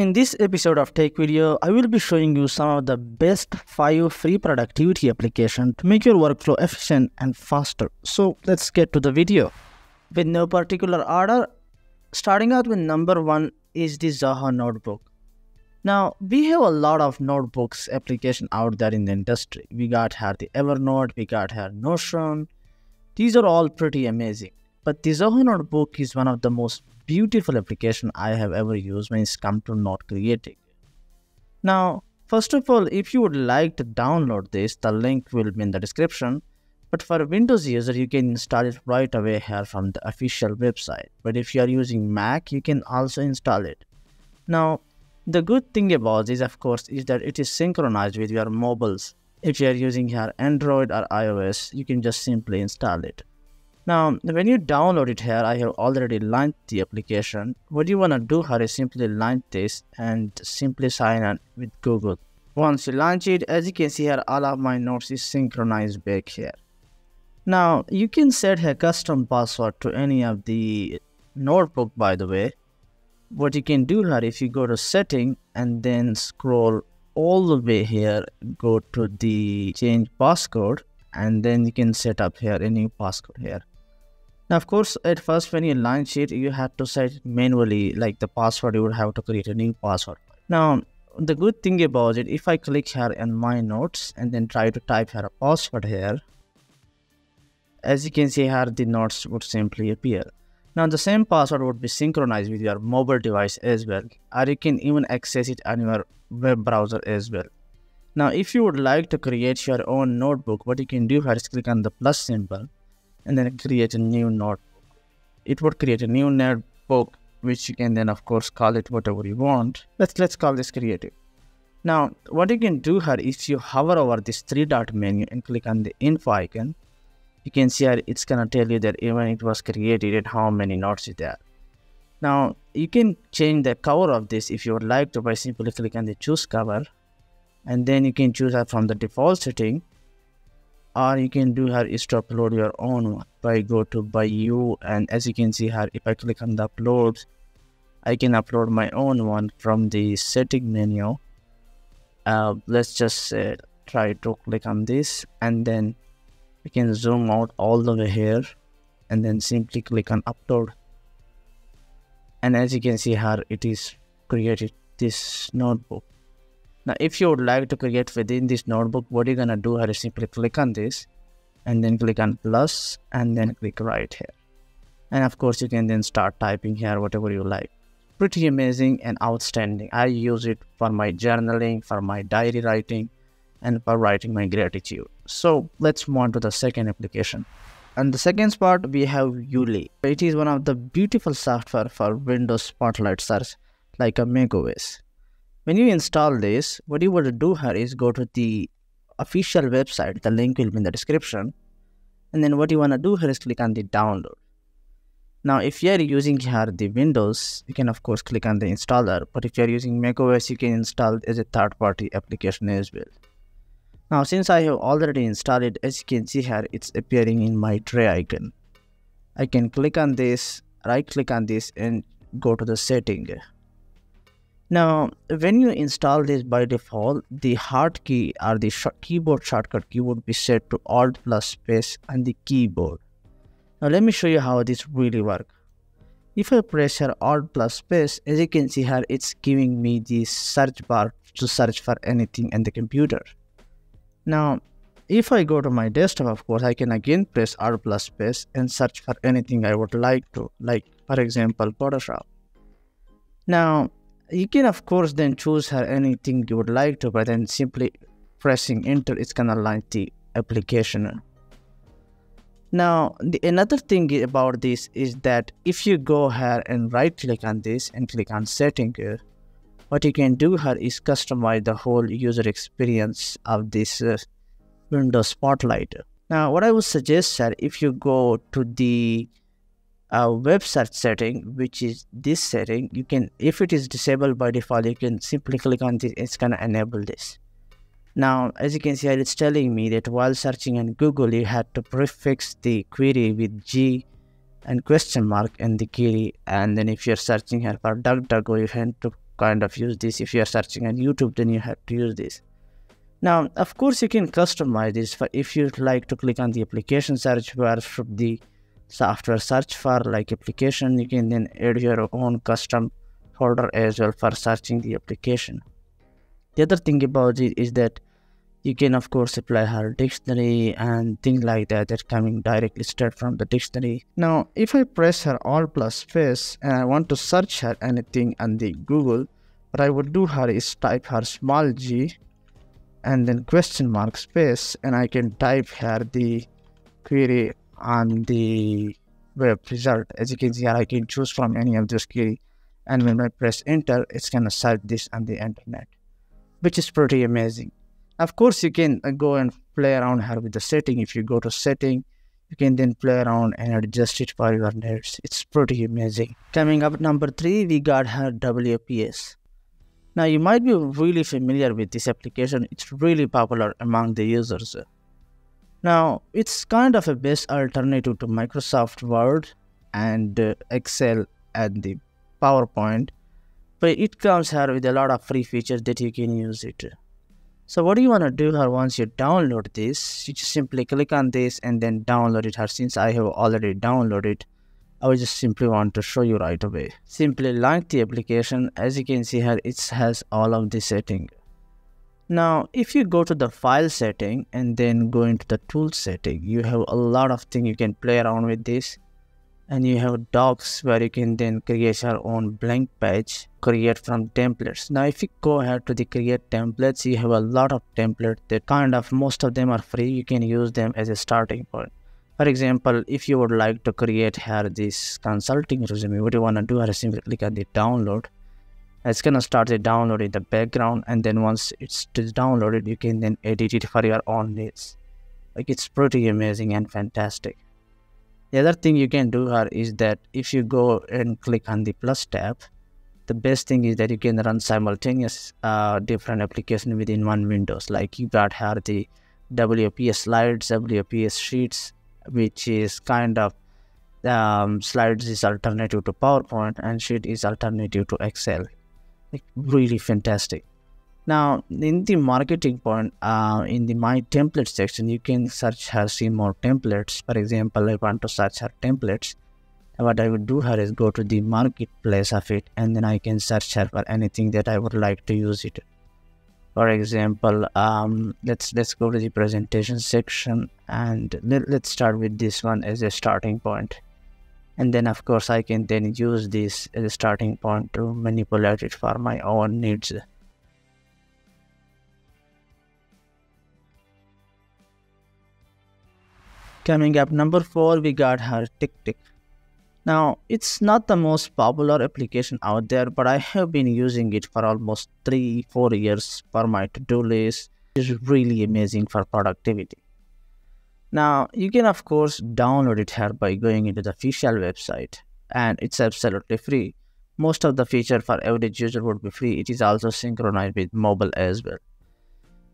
In this episode of Tech Video, I will be showing you some of the best 5 free productivity applications to make your workflow efficient and faster. So let's get to the video. With no particular order, starting out with number 1 is the Zoho Notebook. Now, we have a lot of notebooks application out there in the industry. We got here the Evernote, we got here Notion. These are all pretty amazing. But the Zoho Notebook is one of the most beautiful application I have ever used when it's come to note creating. Now, first of all, if you would like to download this, the link will be in the description. But for a Windows user, you can install it right away here from the official website. But if you are using Mac, you can also install it. Now, the good thing about this, of course, is that it is synchronized with your mobiles. If you are using here Android or iOS, you can just simply install it. Now, when you download it here, I have already launched the application. What you want to do here is simply launch this and simply sign in with Google. Once you launch it, as you can see here, all of my notes is synchronized back here. Now, you can set a custom password to any of the notebook, by the way. What you can do here, if you go to setting and then scroll all the way here, go to the change passcode and then you can set up here a new passcode here. Now, of course, at first when you launch it, you have to set manually, like the password, you would have to create a new password. Now, the good thing about it, if I click here in my notes and then try to type here a password here, as you can see here, the notes would simply appear. Now, the same password would be synchronized with your mobile device as well, or you can even access it on your web browser as well. Now, if you would like to create your own notebook, what you can do here is click on the plus symbol and then create a new notebook. It would create a new notebook, which you can then of course call it whatever you want. Let's let's call this creative. Now, what you can do here is you hover over this three dot menu and click on the info icon. You can see here it's gonna tell you that even it was created and how many notes is there. Now, you can change the cover of this if you would like to by simply click on the choose cover and then you can choose that from the default setting or you can do here is to upload your own one. By go to by you and as you can see here if i click on the upload i can upload my own one from the setting menu. Uh, let's just uh, try to click on this and then we can zoom out all the way here and then simply click on upload. And as you can see here it is created this notebook now, if you would like to create within this notebook, what you're gonna do is simply click on this and then click on plus and then click right here. And of course, you can then start typing here whatever you like. Pretty amazing and outstanding. I use it for my journaling, for my diary writing, and for writing my gratitude. So let's move on to the second application. And the second part we have ueli. It is one of the beautiful software for Windows Spotlight search like a macOS when you install this what you want to do here is go to the official website the link will be in the description and then what you want to do here is click on the download. Now if you are using here the windows you can of course click on the installer but if you are using macOS you can install as a third-party application as well. Now since i have already installed it as you can see here it's appearing in my tray icon. I can click on this right click on this and go to the setting now, when you install this by default, the hard key or the sh keyboard shortcut key would be set to Alt plus space and the keyboard. Now, let me show you how this really works. If I press here Alt plus space, as you can see here, it's giving me the search bar to search for anything in the computer. Now, if I go to my desktop, of course, I can again press Alt plus space and search for anything I would like to, like for example, Photoshop. Now, you can of course then choose her anything you would like to but then simply pressing enter it's gonna launch the application. Now the another thing about this is that if you go here and right click on this and click on setting here what you can do here is customize the whole user experience of this uh, windows spotlight. Now what i would suggest sir if you go to the uh, web search setting which is this setting you can if it is disabled by default you can simply click on this. It's gonna enable this. Now as you can see it's telling me that while searching on google you had to prefix the query with g and question mark in the query and then if you're searching here for DuckDuckGo you have to kind of use this. If you are searching on youtube then you have to use this. Now of course you can customize this for if you'd like to click on the application search bar from the software. Search for like application. You can then add your own custom folder as well for searching the application. The other thing about it is that you can of course apply her dictionary and things like that that coming directly straight from the dictionary. Now if i press her alt plus space and i want to search her anything on the google what i would do her is type her small g and then question mark space and i can type here the query on the web result. As you can see i can choose from any of those query. And when i press enter it's gonna search this on the internet which is pretty amazing. Of course you can uh, go and play around here with the setting. If you go to setting you can then play around and adjust it for your needs it's pretty amazing. Coming up number three we got her wps now you might be really familiar with this application. It's really popular among the users now it's kind of a best alternative to microsoft word and uh, excel and the powerpoint but it comes here with a lot of free features that you can use it so what do you want to do here once you download this? You just simply click on this and then download it here. Since I have already downloaded, it, I will just simply want to show you right away. Simply launch the application. As you can see here, it has all of the setting. Now, if you go to the file setting and then go into the tool setting, you have a lot of things you can play around with this. And you have docs where you can then create your own blank page create from templates. Now if you go ahead to the create templates you have a lot of templates. That kind of most of them are free. You can use them as a starting point. For example if you would like to create here this consulting resume what you want to do is simply click on the download it's gonna start the download in the background and then once it's downloaded you can then edit it for your own needs like it's pretty amazing and fantastic the other thing you can do here is that if you go and click on the plus tab, the best thing is that you can run simultaneous uh, different application within one windows. Like you got here the WPS slides, WPS sheets, which is kind of um, slides is alternative to PowerPoint and sheet is alternative to Excel. Really fantastic. Now, in the marketing point, uh, in the My Template section, you can search her see more templates. For example, I want to search her templates. What I would do here is go to the marketplace of it, and then I can search her for anything that I would like to use it. For example, um, let's let's go to the presentation section, and let, let's start with this one as a starting point. And then, of course, I can then use this as a starting point to manipulate it for my own needs. Coming up number four, we got her TickTick. Now, it's not the most popular application out there, but I have been using it for almost three, four years for my to-do list. It's really amazing for productivity. Now, you can of course download it here by going into the official website and it's absolutely free. Most of the feature for average user would be free. It is also synchronized with mobile as well.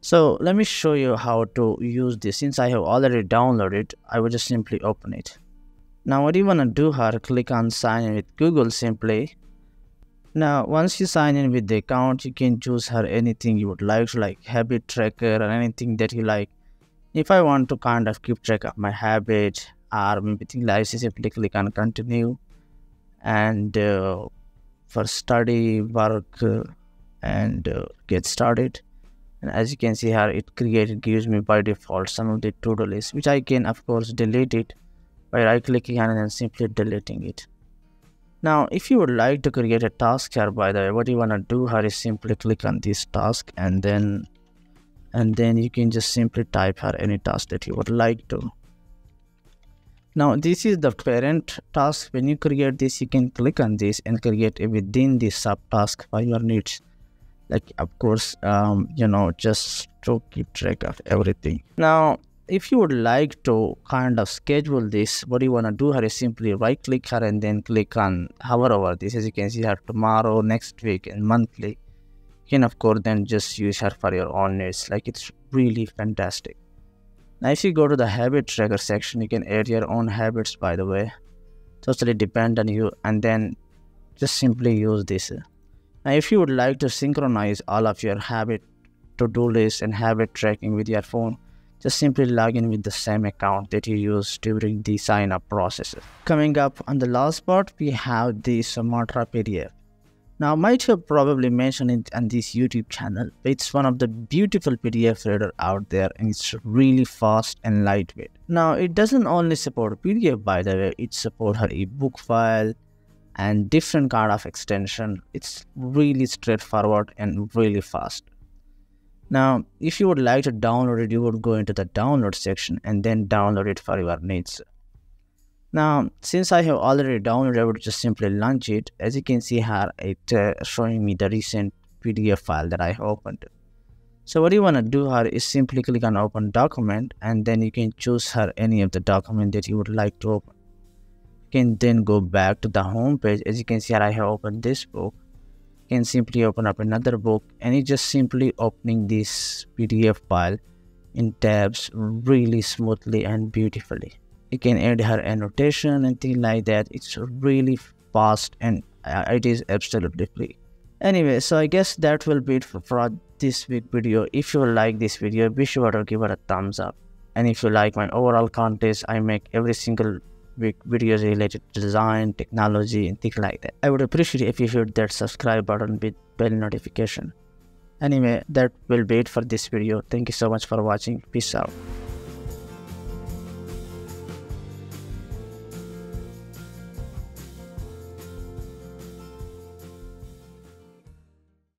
So let me show you how to use this. Since I have already downloaded, I will just simply open it. Now what you want to do here, click on sign in with Google simply. Now once you sign in with the account, you can choose her anything you would like, like habit tracker or anything that you like. If I want to kind of keep track of my habit or maybe things like simply click on continue and uh, for study, work uh, and uh, get started and as you can see here it created gives me by default some of the to-do list which i can of course delete it by right clicking on it and simply deleting it. Now if you would like to create a task here by the way what you want to do here is simply click on this task and then and then you can just simply type here any task that you would like to. Now this is the parent task. When you create this you can click on this and create a within this subtask for your needs. Like of course um, you know just to keep track of everything. Now if you would like to kind of schedule this what you want to do here is simply right click here and then click on hover over this as you can see here tomorrow next week and monthly you can of course then just use her for your own needs like it's really fantastic now if you go to the habit tracker section you can add your own habits by the way totally depend on you and then just simply use this Now, if you would like to synchronize all of your habit to-do list and habit tracking with your phone, just simply log in with the same account that you used during the sign up process. Coming up on the last part, we have the Sumatra PDF. Now, I might have probably mentioned it on this YouTube channel. but It's one of the beautiful PDF reader out there and it's really fast and lightweight. Now, it doesn't only support PDF by the way, it supports her ebook file and different kind of extension. It's really straightforward and really fast. Now, if you would like to download it, you would go into the download section and then download it for your needs. Now, since I have already downloaded, I would just simply launch it. As you can see here, it uh, showing me the recent PDF file that I opened. So what you want to do here is simply click on open document and then you can choose here any of the document that you would like to open. You can then go back to the home page. As you can see here, I have opened this book. You can simply open up another book and it's just simply opening this PDF file in tabs really smoothly and beautifully you can add her annotation and things like that. It's really fast and uh, it is absolutely. Free anyway so i guess that will be it for, for this week video. If you like this video be sure to give it a thumbs up. And if you like my overall content i make every single week videos related to design technology and things like that. I would appreciate if you hit that subscribe button with bell notification. Anyway that will be it for this video. Thank you so much for watching. Peace out